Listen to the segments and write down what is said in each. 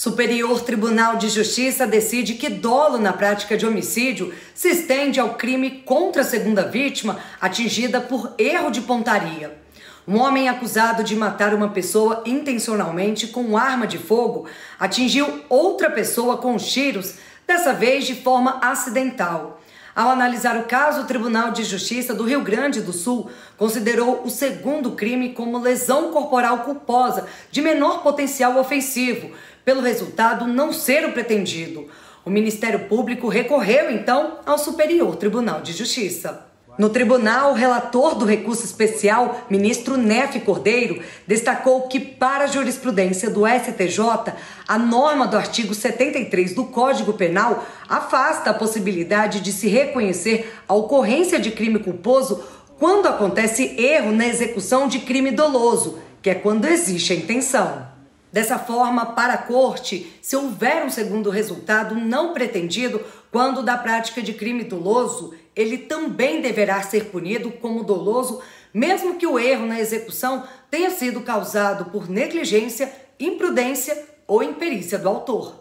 Superior Tribunal de Justiça decide que dolo na prática de homicídio se estende ao crime contra a segunda vítima atingida por erro de pontaria. Um homem acusado de matar uma pessoa intencionalmente com arma de fogo atingiu outra pessoa com tiros, dessa vez de forma acidental. Ao analisar o caso, o Tribunal de Justiça do Rio Grande do Sul considerou o segundo crime como lesão corporal culposa de menor potencial ofensivo, pelo resultado não ser o pretendido. O Ministério Público recorreu então ao Superior Tribunal de Justiça. No tribunal, o relator do recurso especial, ministro Nefe Cordeiro, destacou que, para a jurisprudência do STJ, a norma do artigo 73 do Código Penal afasta a possibilidade de se reconhecer a ocorrência de crime culposo quando acontece erro na execução de crime doloso, que é quando existe a intenção. Dessa forma, para a corte, se houver um segundo resultado não pretendido, quando da prática de crime doloso, ele também deverá ser punido como doloso, mesmo que o erro na execução tenha sido causado por negligência, imprudência ou imperícia do autor.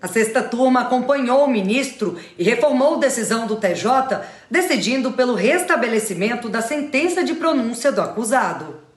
A sexta turma acompanhou o ministro e reformou decisão do TJ, decidindo pelo restabelecimento da sentença de pronúncia do acusado.